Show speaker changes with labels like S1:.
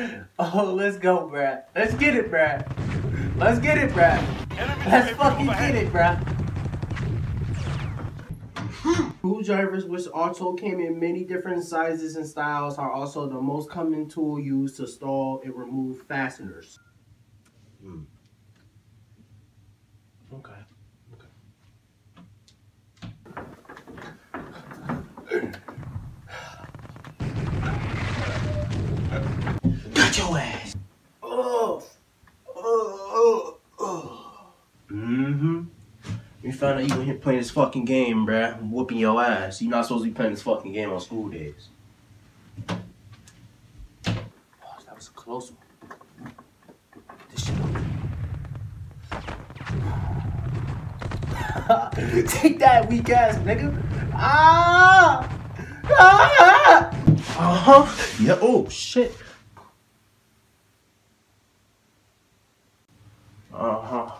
S1: Oh, let's go, bruh. Let's get it, bruh. Let's get it, bruh. Let's fucking get it, bruh. Screwdrivers, which also came in many different sizes and styles, are also the most common tool used to stall and remove fasteners.
S2: Mm.
S1: Okay. Got your ass. Oh. Oh. Oh. Mm-hmm. You found out you in here playing this fucking game, bruh. Whooping your ass. You're not supposed to be playing this fucking game on school days. Oh, that was a close one. This shit. Take that weak ass nigga. Ah! Ah! Uh huh. Yeah. Oh shit. Uh huh.